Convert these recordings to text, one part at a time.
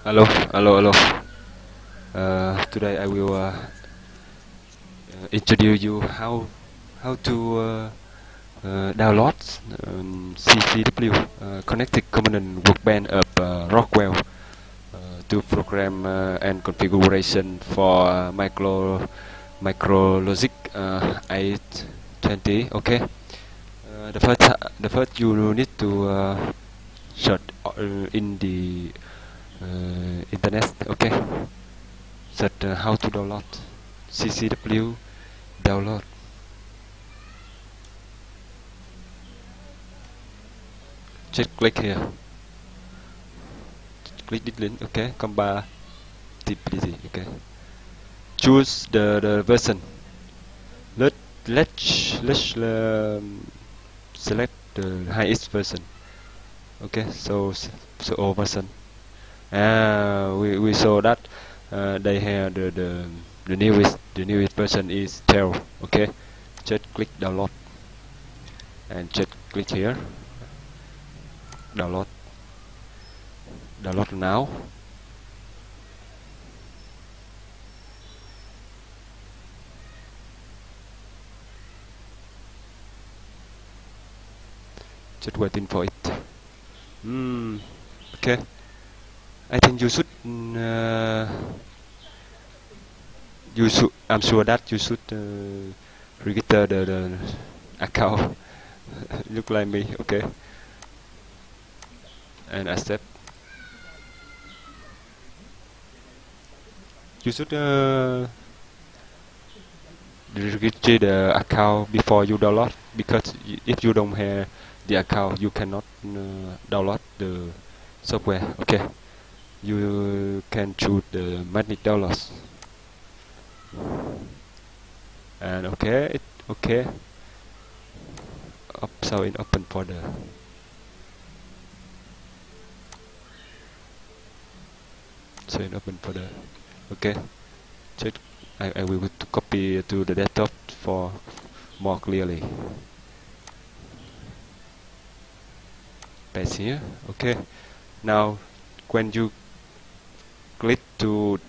Hello, hello, hello. Uh, today I will uh, uh, introduce you how how to uh, uh, download um, CCW uh, Connected Component Workbench of Rockwell to program and configuration for micro micrologix uh, 820. Okay. The first the first you need to uh, in uh, in the uh, internet okay. Search uh, how to download? Ccw download. Just click here. Click this link okay. Come compatibility okay. Choose the, the version. Let let's let's um, select the highest version. Okay so so version uh, we, we saw that uh, they have the, the the newest the newest version is 12 okay? Just click download and just click here. Download download now. Just waiting for it. Hmm okay I think you should uh, you should I'm sure that you should uh, register the, the account look like me okay. And accept you should uh, register the account before you download because if you don't have the account you cannot uh, download the software okay you can choose the magnetic dollars. And okay it okay. Up so in open folder so in open folder okay. Check I, I will copy to the desktop for more clearly. Paste here okay. Now when you click to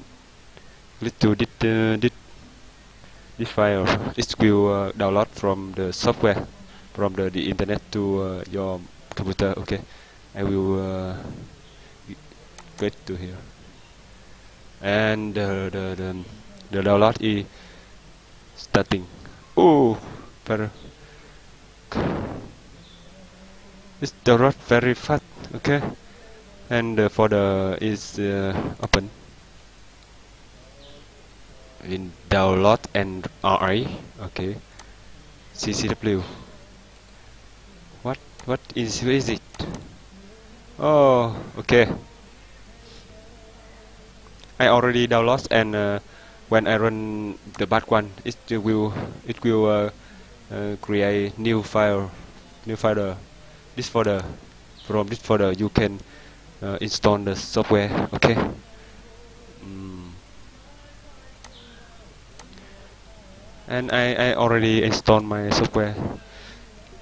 click to this uh, this, this file it will uh, download from the software from the, the internet to uh, your computer okay? I will uh, click to here. And the, the, the, the download is starting. Oh very it's download very fast okay and uh, for the is uh, open. In download and RA okay. CCW what what is is it? Oh okay. I already download and uh, when I run the bad one it will it will uh, uh, create new file new folder this folder from this folder you can uh, install the software okay? Mm. and I, I already installed my software.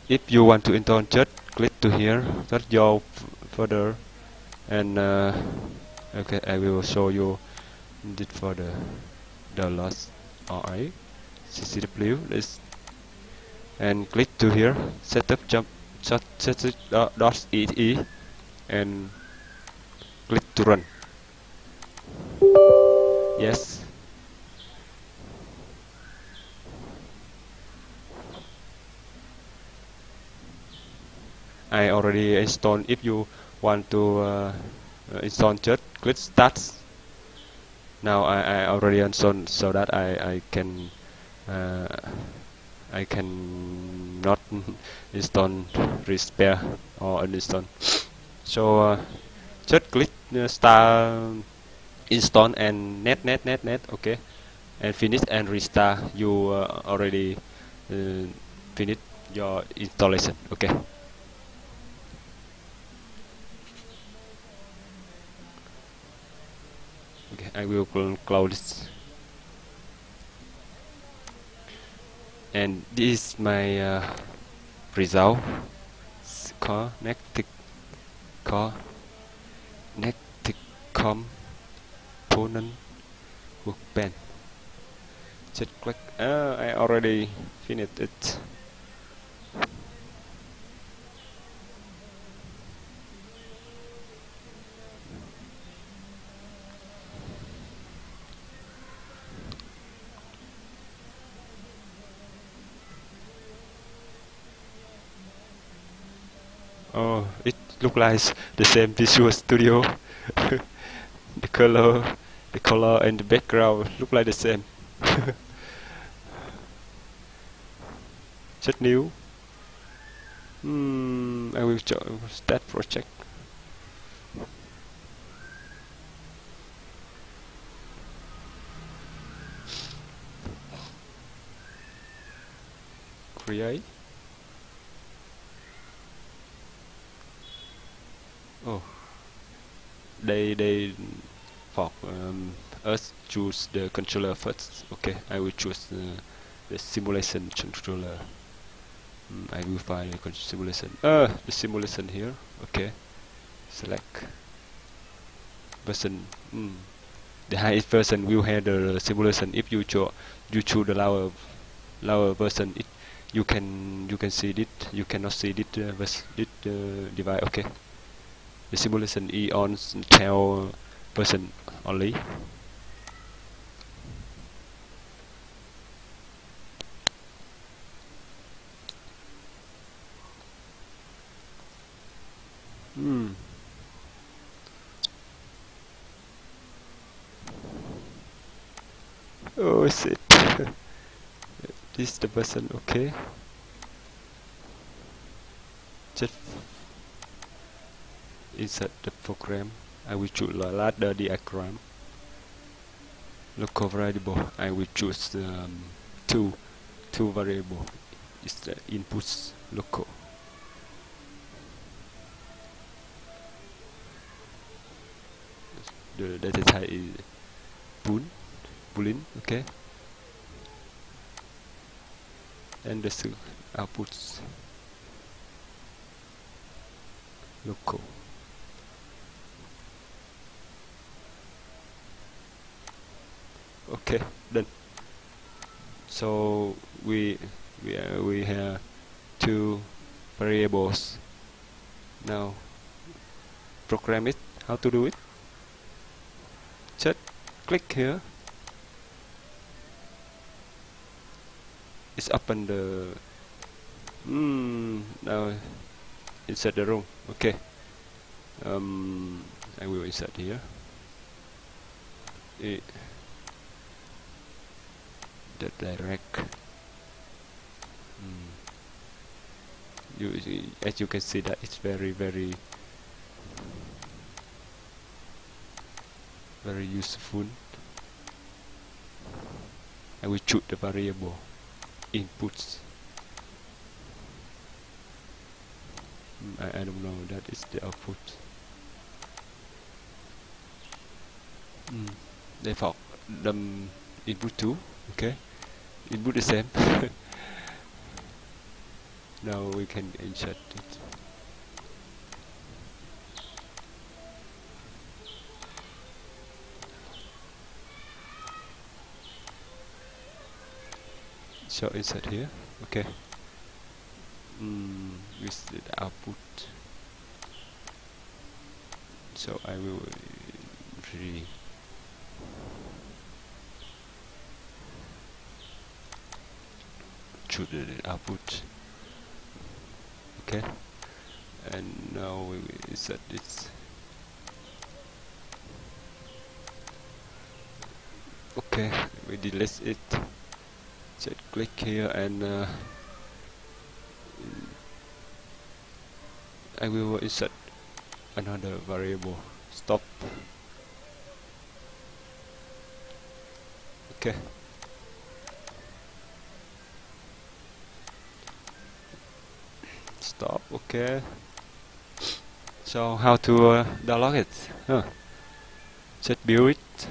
If you want to install just click to here that's your folder and uh, okay I will show you this folder download alright ccw this and click to here setup jump dot, dot e and click to run. Yes. I already installed if you want to uh, uh, install just click start. Now I, I already installed so that I, I can uh, I can not install repair or uninstall so uh, just click uh, start install and net net net net okay. And finish and restart. You uh, already uh, finish your installation okay. Okay I will cl close this and this is my uh, result. Connected connected com component workbench just click. Uh, I already finished it. Oh, it look like the same Visual Studio. the color, the color and the background look like the same. Set new. Hmm, I will join that project. Create. Oh, they they for um, us choose the controller first. Okay, I will choose uh, the simulation controller. Mm, I will find the simulation. Uh, the simulation here. Okay, select version. Mm. The highest version will have the simulation. If you cho you choose the lower lower version, it you can you can see it. You cannot see it. Uh, this uh, device. Okay the simulation is on 10 percent only. Hmm. Oh is it this is the person okay. Just insert the program I will choose the ladder diagram local variable I will choose um, two two variable is the inputs local the data type is bool boolean okay. And the outputs local okay done so we we uh, we have two variables. Now program it. How to do it? Just click here. It's open the hmm now insert the room. Okay. Um I will insert here. It the direct mm. you as you can see that it's very very very useful. I will choose the variable inputs. Mm, I, I don't know that is the output. Mm. therefore the input 2 okay input the same. Now we can insert it. So insert here. Okay. Mm, with the output. So I will really to the output. Okay? And now we will set this. Okay we delete it. Just click here and uh, I will insert another variable. Stop. Okay stop. Okay. So how to uh, download it? Huh. build it.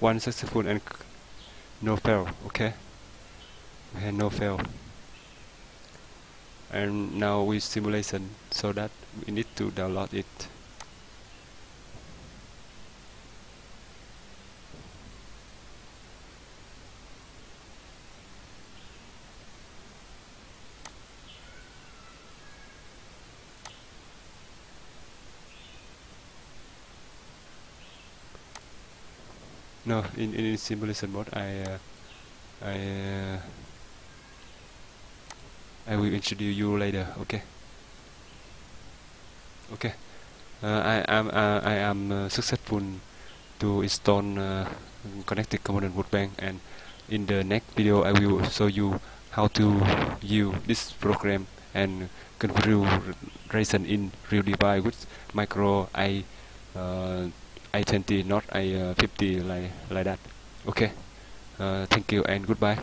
One successful and no fail. Okay. We had no fail. And now we simulation so that we need to download it no in, in simulation mode I uh, I uh, I will introduce you later okay? Okay. Uh, I am uh, I am successful to install uh, connected component Workbench and in the next video I will show you how to use this program and configuration in real device with micro I uh, i20 not i50 like like that. Okay. Uh, thank you and goodbye